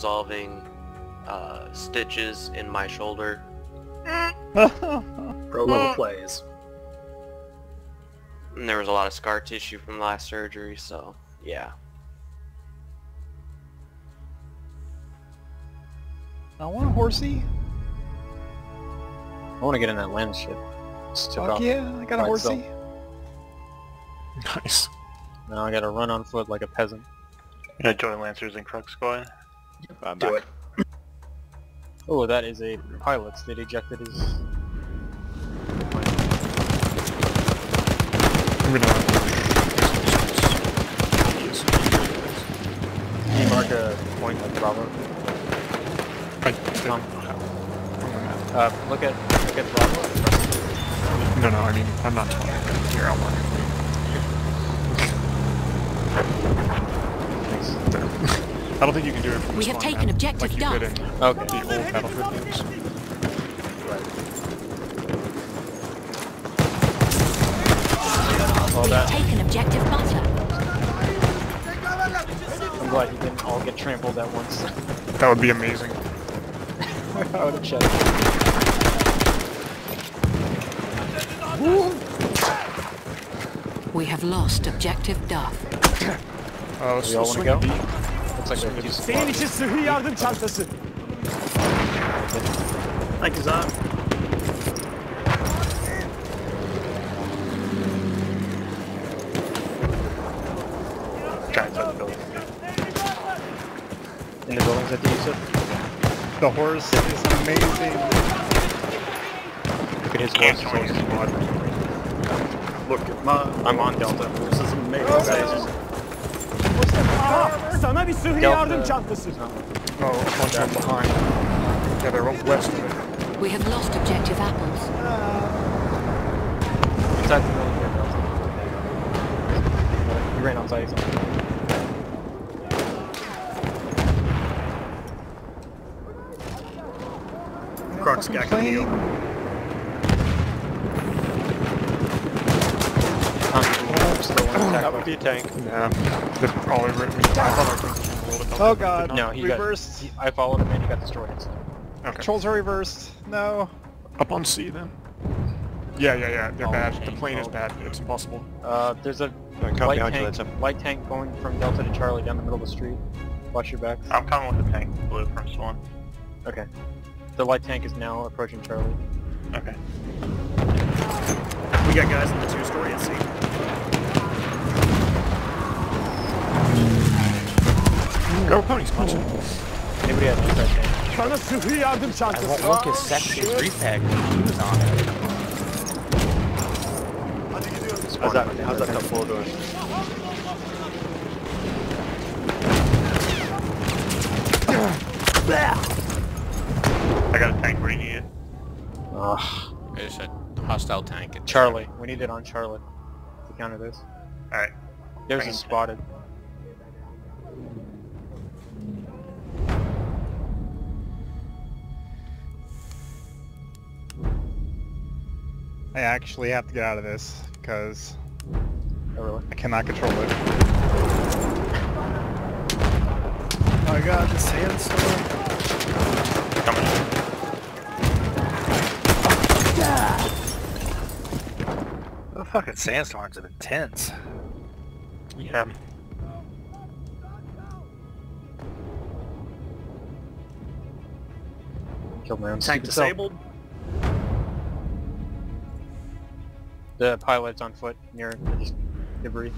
resolving uh, stitches in my shoulder. Pro level plays. And there was a lot of scar tissue from last surgery, so yeah. I want a horsey. I want to get in that land ship. Just Fuck off. yeah, I got a by horsey. itself. Nice. Now I gotta run on foot like a peasant. Yeah, join Lancers and Crux going. I'm Do back. it. Oh, that is a pilot that ejected his... I'm gonna... Yes. Can you mark a point at Bravo? I don't know how. Uh, look at, look at Bravo. No, no, I mean, I'm not talking. Here, I'll mark it for Thanks. you. There. I don't think you can do it from We have taken map, objective like you could Duff. in Okay. the old Battlefield games. Well, We have taken objective butter. I'm glad you didn't all get trampled at once. That would be amazing. I would have checked. We have lost objective Duff. Uh, let's We all wanna swing go? B. Looks like we have two Senin için sıhhi yardım çantası. Thank you, Zod. Guy inside building. In the buildings that you said. The horse is amazing. Look at his Can't horse. join your squad. Look at my. I'm on Delta. This is amazing. Ah, sana bir sıhhi yardım çantası. Oh, a bunch behind. Yeah, they're west of it. We have lost objective apples. Inside the building here, Delta. You ran outside. Crux got Camille. I'm still on That would be a tank. Yeah, they're all over it. I thought I could roll it. Oh god. No, he got- reversed. I followed him and he got destroyed instantly. Okay. Controls are reversed. No. Up on C then. Yeah, yeah, yeah. They're Oh, bad. The tank. plane is Oh. bad. It's impossible. Uh, there's a light tank, Linton. light tank going from Delta to Charlie down the middle of the street. Watch your back. I'm coming with the tank blue from Swan. Okay. The light tank is now approaching Charlie. Okay. We got guys in the two-story at sea. Go ponies punching. Anybody has inside tank? Sana sıhhi yardım çantası. Look at Sexy's repack when he was on it. How's that? How's that cup full doing? I got a tank. Where do you need it? Ugh. There's a hostile tank. Charlie. We need it on Charlotte to counter this. Alright. There's a him. spotted. I actually have to get out of this because Oh really? I cannot control it. Oh my god, the sandstorm. Coming in. The oh, fucking sandstorms are intense. Yeah. Killed my own Tank stupid self. disabled. The pilot's on foot near the debris.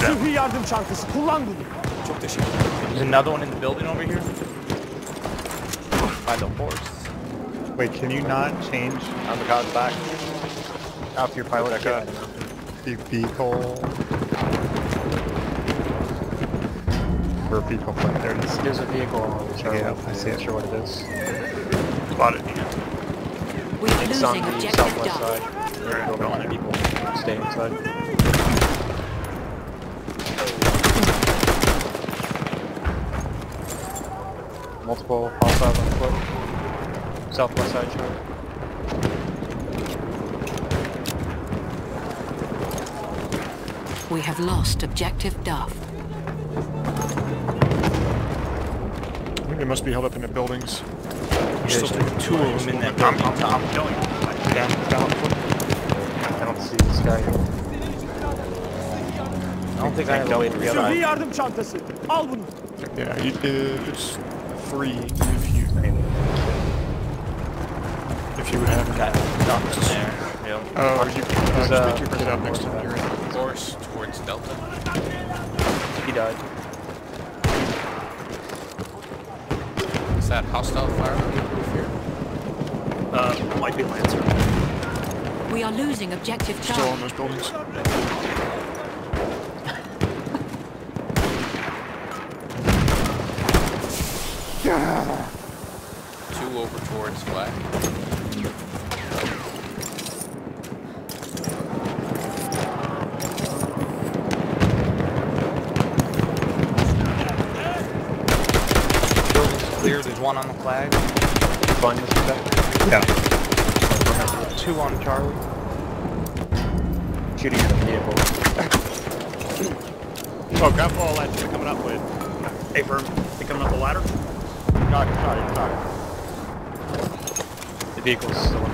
Sıhhi yardım çantası. Kullan bunu. Çok teşekkür ederim. There's another one in the building over here. By the horse. Wait, can you not change On the cod's back. Out for your pilot kit. the vehicle? Or vehicle flip, there it is. There's a vehicle on Charlie. Yeah, I see I'm not it. sure what it is. Spotted again. We're It's on losing the objective southwest Duff. side. They're Alright, building going. people stay inside. Multiple hostiles on foot. Southwest side, Charlie. We have lost objective Duff. They must be held up in the buildings. There's still taking two of them in that I'm, building, I'm, I'm killing you. Down, down. I don't see this guy. I don't think I have a way to get Sıhhi out. yardım çantası. Al bunu. Yeah, you, uh, it's free if you if you would have it. Got nothing there. Yep. Oh, you, uh, There's, just uh, pick your kid up next to me. Right? Course towards Delta. He died. Is that hostile fire on the roof here? Uh, might be Lancer. We are losing objective Still Charlie. on those buildings. Two over towards black. Building's clear. There's one on the flag. Fun this guy. Yeah. Two on Charlie. Shooting at a vehicle. Oh, grab all that shit coming up with. Hey, Verm, they coming up the ladder? Got it, got it, got it. The vehicle's still up.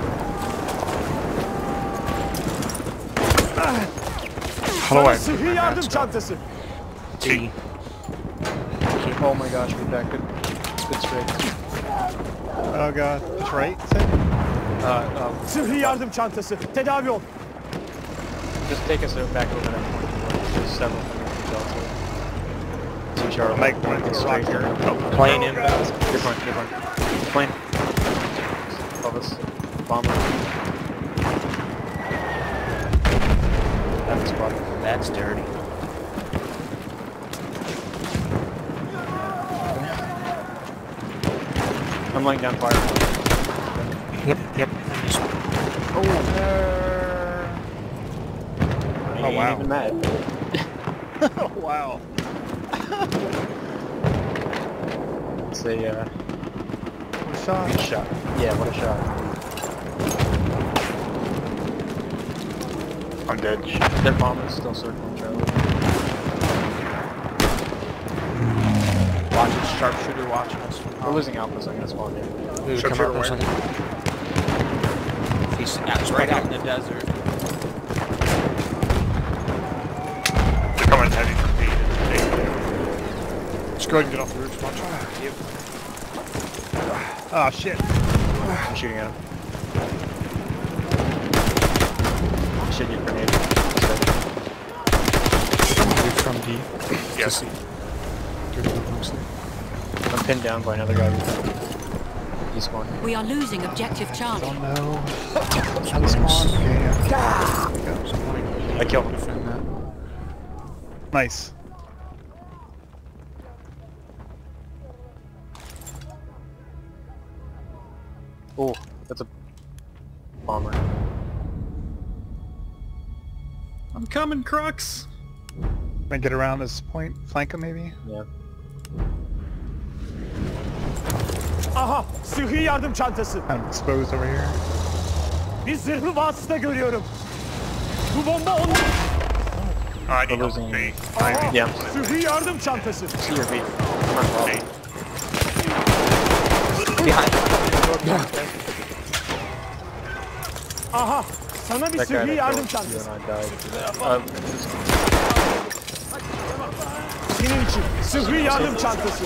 How do Sana I? sıhhi yardım çantası. T. Oh my gosh, we back. Good, good straight. Oh god, that's right. Say? Uh, um, Sıhhi yardım çantası. Tedavi ol. just take us back over that point. There's several hundred from Delta. Two Charlie. Mike, one Good straight rock here. here. Plane inbound. Different, different. Plane. Above us. Bomber. That's spot. That's dirty. Laying down fire. Yep, yep. Oh I ain't wow. even mad. Oh wow. It's a, uh, What a shot. good shot. Yeah, what a shot. I'm dead. Their bomber's still circling Charlie. Watch it. Sharpshooter watching us. We're losing alpha, so I'm gonna spawn here. Dude, come Sharpshooter up with where? something. He's out, right out in the desert. They're coming heavy from B. Just go ahead and get off the roof. Watch. Oh shit. I'm shooting at him. Shoot your grenade. Move from D. Yes. To C. Do the move from C. I'm pinned down by another guy. He's one. We are losing objective Charlie. Oh no. This one. Okay, yeah. There we go. I killed him. Defend. Nice. Oh, that's a bomber. I'm coming, Crux. Can I get around this point? Flank him maybe? Yeah. Aha sıhhi yardım çantası. Of exposed over here. Bir zırhlı vasıta görüyorum. Bu bomba onun. I need help B. Aha Yeah. sıhhi yardım çantası. See your feet. Behind. Aha sana bir sıhhi yardım çantası. Um, Senin için sıhhi yardım çantası.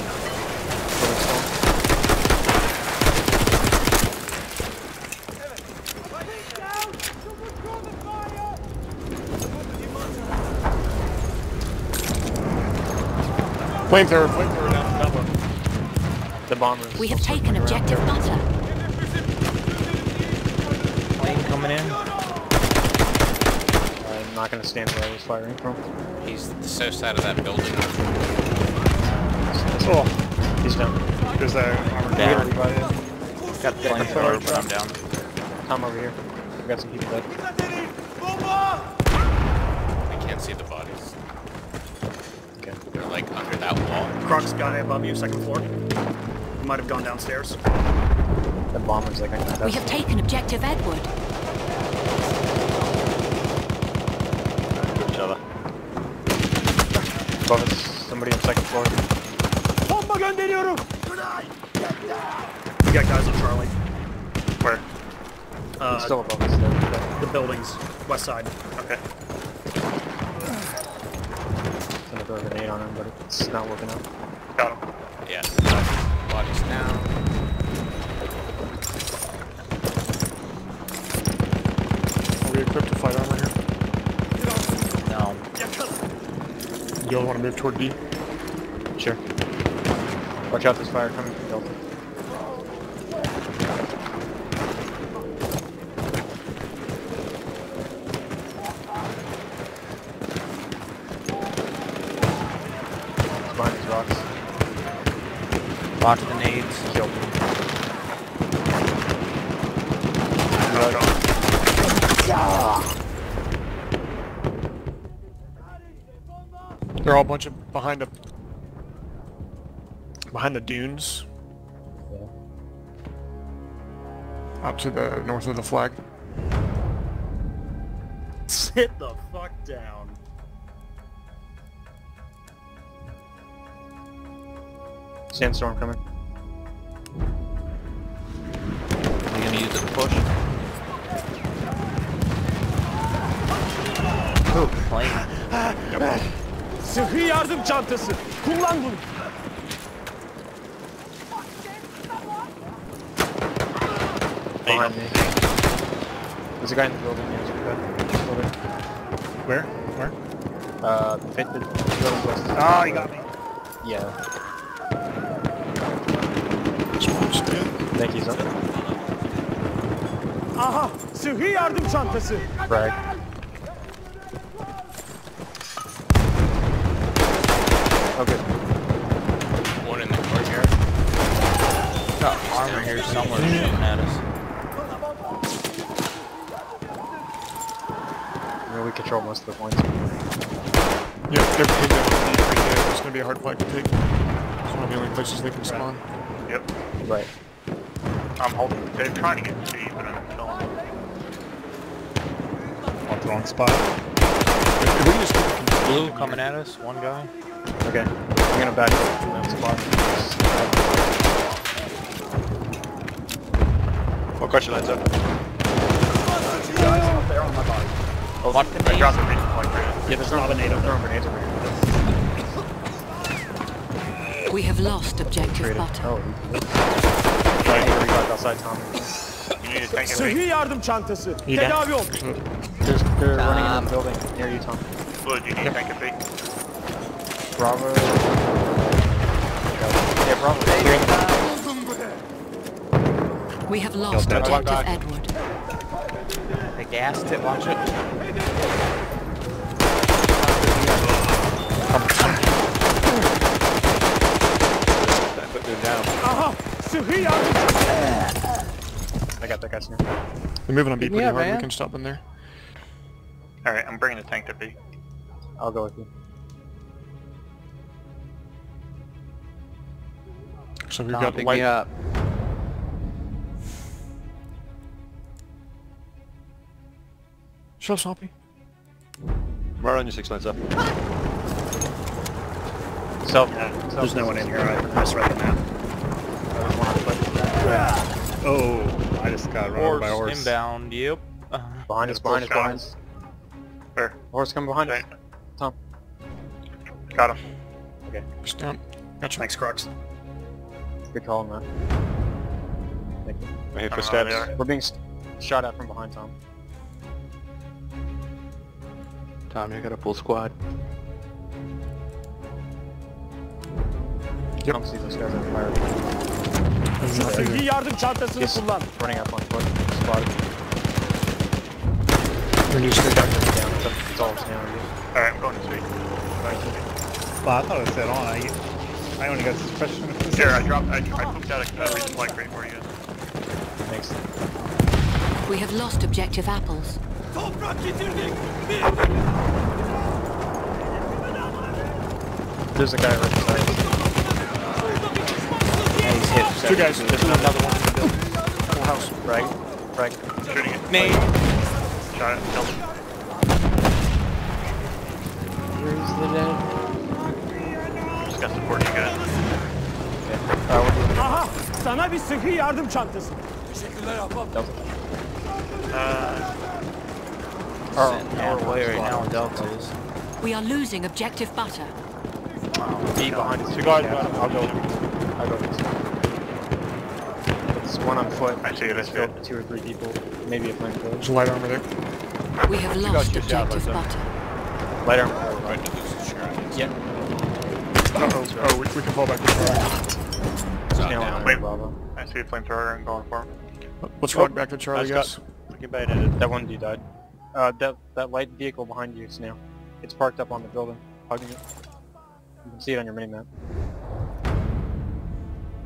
Flamethrower, flamethrower down, down low. the bombers. We have taken objective butter. Plane coming in. I'm not gonna stand where I was firing from. He's the south side of that building. Oh, He's down. there's a armored Down. everybody. Got the flamethrower, but I'm down. Tom over here. I've got some people dead. I can't see the bodies. Okay. They're like under that wall. Crux guy above you, second floor. He might have gone downstairs. The bombers like I We have taken objective Edward. each other. Above us, somebody on second floor. Bomba gönderiyorum. We got guys on Charlie. Where? Uh, still above us there. the buildings, west side. Okay. Gonna throw a grenade on him, but it's not working out. Got him. Yeah. Body's down. Are we equipped to fight armor here? No. You all want to move toward D? Sure. Watch out, this fire coming from Delta. It's behind these rocks. Watch the nades. Killed. They're all a bunch of behind a behind the dunes. Up to the north of the flag. Sit the fuck down. Sandstorm coming. Are you gonna use it to push? Ooh, plane. Sıhhi yardım çantası. Kullan bunu. Behind me. There's a guy in the building. Yeah, there's a guy. Still. Where? Where? Uh, fit the building west. Ah, you got me. Yeah, Swamp's dead. I think he's up. Aha. Sıhhi yardım çantası. Frag. Okay. One in the courtyard. Got armor here somewhere shooting at us. I we control most of the points. Yep, they're pinned down right there. It's gonna be a hard fight to take. It's one of the only places they can spawn. Yep. Right. I'm holding. They're trying to get to you, but I'm killing them. On the wrong spot. If we can just keep Blue coming at us, one guy. Okay. I'm gonna back up to that spot. What question lights up? Oh, Watch the I nades. dropped a reason point grenade. Yeah, there's not a grenade. I'm throwing grenades over here. We have lost objective Creative. butter. Oh, right here, we got outside Tom. You need to tank it. Sıhhi yardım çantası. Tedavi ol. Mm. There's, they're running in um, the building near you, Tom. Fluid, you need to tank it. B. Bravo. Yeah, Bravo. Here We have lost dead. objective Edward. They gassed it, watch it. Put them down. Aha. Sıhhi yardım çantası. I got that guy's name. They're moving on B Pick me pretty up, hard. We can stop them there. Alright, I'm bringing the tank to B. I'll go with you. So we've Tom, got pick light. me up. Shut up, Swampy. Right on your six lines up. Self. There's no one in here. I misread the map. Oh, I just got Horse, inbound, yep. Behind us, behind us, behind us. Where? Horse coming behind us. Tom. Got him. Just down. Gotcha. Thanks, Crux. Good call, man. Thank you. I hear footsteps. We're being shot at from behind, Tom. Tom, you got a full squad. Yep. Tom sees those guys on fire. There's nothing Sıhhi there. yardım çantasını Yes. kullan. Running up on foot. Spotted. We're just stay back there. Down. It's, it's all down. Alright, I'm going to B. Going. Well, I thought it said on. I, I only got suppression. Here, I dropped, I, I pooped out a, a reason point crate for you. Thanks. We have lost objective apples. There's a guy right beside us. Yeah, hit. Two guys. There's another one in the building. Full house. Frag. Frag. Shooting it. Nade. Shot it. Killed him. Where's the dead? Just got support you guys. Uh, we're Aha. Sana bir sıhhi yardım çantası. Delta. Uh, Oh, yeah, we're way right now in Delta is. We are losing objective butter. B behind us. Two guards got him. I'll go. I'll go. It's one on foot. I see it, I It's see it. two or three people. Maybe a flamethrower. There's light armor there. We have lost your shot, objective Lisa. butter. Light armor. Right to lose the shot. Yeah. Uh-oh. Oh, we, we can fall back to Charlie. Down. Wait. Bravo. I see a flamethrower and going for him. Let's rock back to Charlie, I've got- guys. Get baited it. That one dude died. Uh, that that light vehicle behind you, Snail. It's parked up on the building, hugging it. You can see it on your mini map.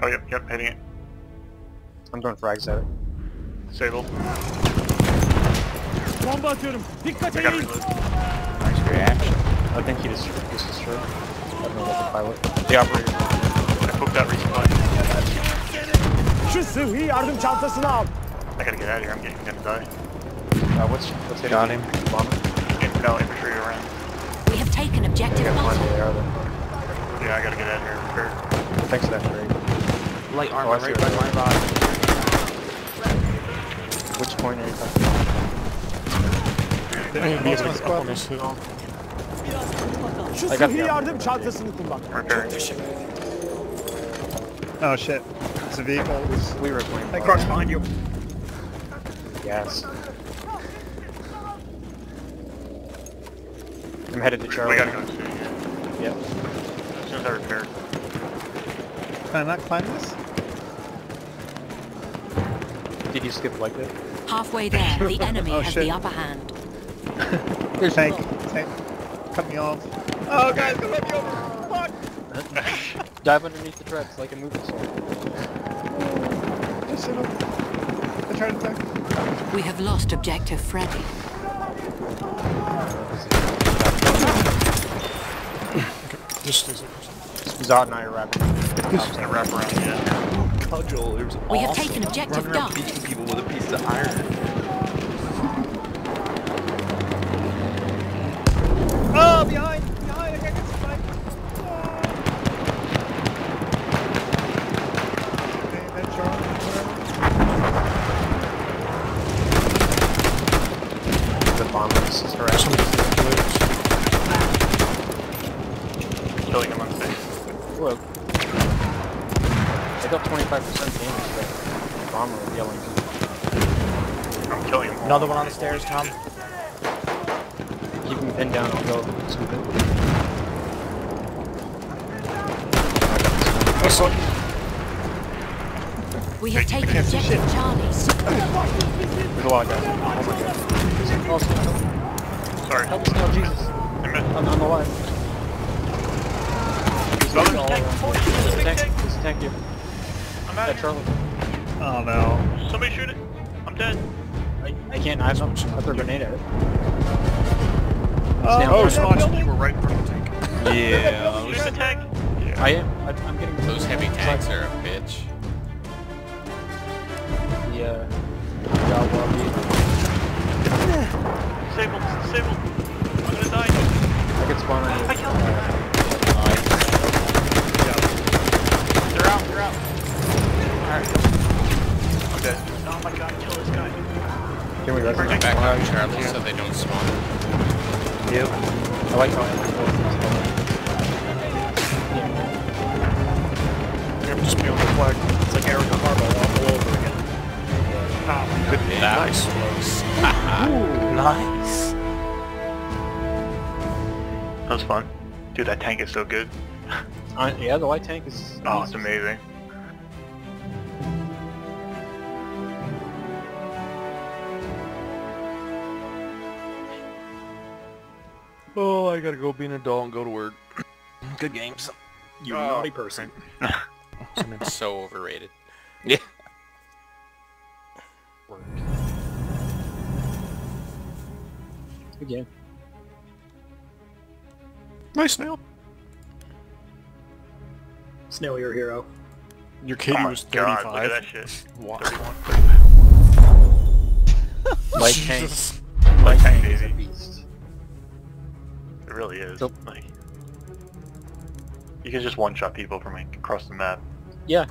Oh, yep, yep, hitting it. I'm throwing frags at it. Disabled. Bomba atıyorum. Dikkat I gotta edin. reload. Nice reaction. I think he just just destroyed. I don't know what the pilot. The operator. I booked that resupply. Şu sıhhi yardım çantasını al. I gotta get out of here, I'm getting gonna die. Uh, what's what's hitting? Got him. Bomber. Getting no infantry around. We have taken objective Yeah, butter. they are. Yeah, I gotta get out of here. Sure. Thanks for that trade. Light Oh, armor I see right by my body. Which point are you talking about? Hey, he's up on this. Şu I got sıhhi yardım çantasını kullan. Repairing. Oh shit. It's a vehicle. It's We were playing. Hey, Crux, behind you. Yes. I'm headed to Charlie. We gotta go to. Yep. As soon as I repair. Can I not climb this? Did you skip like that? Halfway there, the oh, enemy Oh, has shit. the upper hand. Tank. Tank. Cut me off. Oh guys, don't let me over. Fuck. Dive underneath the treads like a movie star. Just sit up. I tried to attack. We have lost objective Freddy. Just stay safe. Zod and I are wrapping. Just gonna wrap around, yeah. Cudgel, it was We have taken objective Running around Duff. beating people with a piece of iron. Oh, behind. Behind. I can't get spiked. Okay, then Charlie. The bombers is harassing. Killing him on stage. Look. I got 25% damage that bomber was yelling. I'm killing him. Another one on the stairs, Tom. Keep him pinned down, I'll go scoop it. That's like, We have taken objective Charlie. There's a lot of guys. Oh my god. Oh, Snail. Sorry. Help us now, Jesus. I missed. I'm, I'm alive. Another There's tank. tank. There's a tank here. I'm out of here. Charlie. Oh no. Somebody shoot it. I'm dead. I, I can't knife him. I threw a grenade at it. Oh, Snail. oh, that you were right in front of the tank. Yeah. Shoot the tank. I am. I, I'm getting Those heavy tanks are a bitch. The uh, Jaguar vehicle. Disabled. Disabled. I'm gonna die. I could spawn on you. I killed him. They're out. They're out. I'm dead. Oh my god, kill this guy. Can we Bring rescue? it Back on Charlie so they don't spawn. Yep. I like how Yeah, just be on the flag. It's like Erica Harbaugh all over again. Good. That nice. Nice. That was fun. Dude, that tank is so good. Uh, yeah, the light tank is. Oh, it's amazing. Oh, I gotta go be an adult and go to work. Good games. You oh. naughty person. So overrated. Yeah. Good game. Nice nail. Snail, your hero. Your KD oh my was god, 35. look at that shit. Wow. 31. Light tank. Jesus. Light tank daisy. It really is. Nope. Like, you can just one-shot people from like across the map. Yeah,